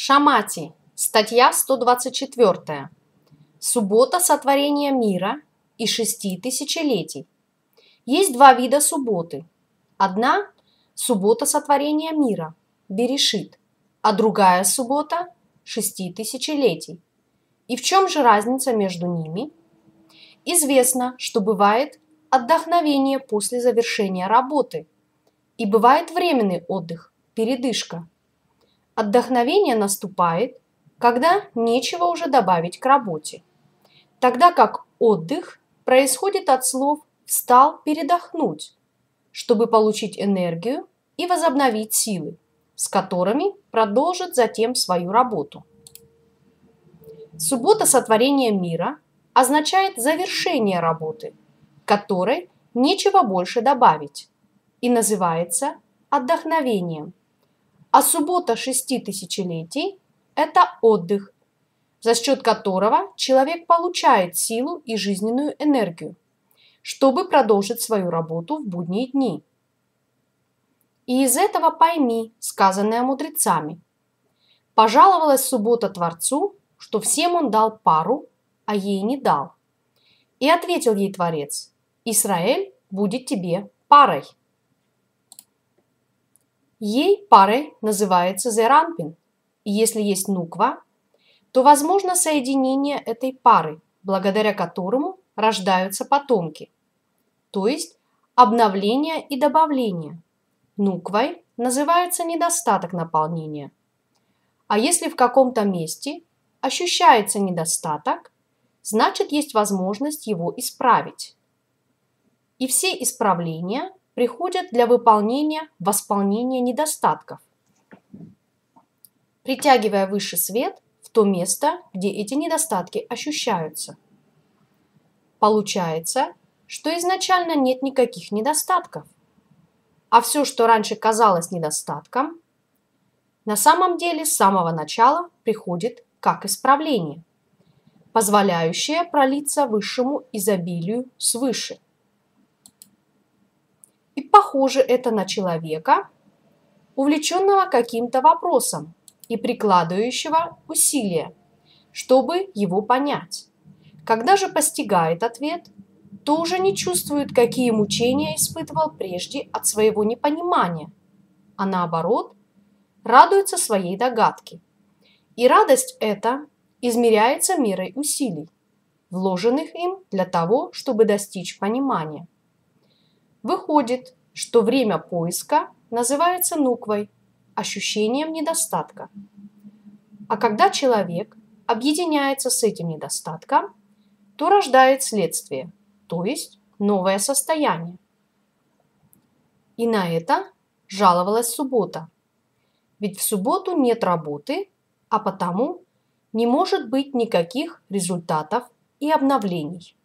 Шамати. Статья 124. Суббота сотворения мира и шести тысячелетий. Есть два вида субботы. Одна – суббота сотворения мира, Берешит, а другая суббота – шести тысячелетий. И в чем же разница между ними? Известно, что бывает отдохновение после завершения работы, и бывает временный отдых, передышка – Отдохновение наступает, когда нечего уже добавить к работе, тогда как отдых происходит от слов «встал передохнуть», чтобы получить энергию и возобновить силы, с которыми продолжит затем свою работу. Суббота сотворения мира означает завершение работы, которой нечего больше добавить, и называется отдохновением а суббота шести тысячелетий – это отдых, за счет которого человек получает силу и жизненную энергию, чтобы продолжить свою работу в будние дни. И из этого пойми, сказанное мудрецами. Пожаловалась суббота Творцу, что всем он дал пару, а ей не дал. И ответил ей Творец, Израиль будет тебе парой. Ей парой называется зеранпин, и если есть нуква, то возможно соединение этой пары, благодаря которому рождаются потомки, то есть обновление и добавление. Нуквой называется недостаток наполнения. А если в каком-то месте ощущается недостаток, значит есть возможность его исправить. И все исправления приходят для выполнения восполнения недостатков, притягивая выше свет в то место, где эти недостатки ощущаются. Получается, что изначально нет никаких недостатков, а все, что раньше казалось недостатком, на самом деле с самого начала приходит как исправление, позволяющее пролиться высшему изобилию свыше – похоже это на человека, увлеченного каким-то вопросом и прикладывающего усилия, чтобы его понять. Когда же постигает ответ, то уже не чувствует, какие мучения испытывал прежде от своего непонимания, а наоборот, радуется своей догадке. И радость эта измеряется мерой усилий, вложенных им для того, чтобы достичь понимания. Выходит, что время поиска называется нуквой, ощущением недостатка. А когда человек объединяется с этим недостатком, то рождает следствие, то есть новое состояние. И на это жаловалась суббота. Ведь в субботу нет работы, а потому не может быть никаких результатов и обновлений.